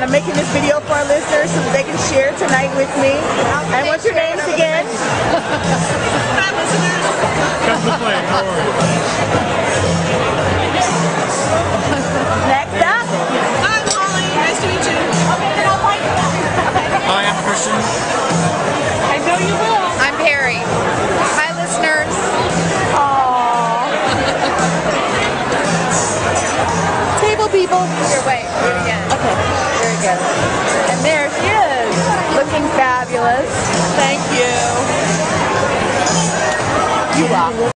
and I'm making this video for our listeners so that they can share tonight with me. And what's your names again? Come to play, no worries. Next up. Hi, Molly. Nice to meet you. Hi, I'm Christian. I know you will. I'm Peri. Hi, listeners. Aww. Table people. Here, wait. Do it again. Okay, very. And there she is, looking fabulous. Thank you. You are.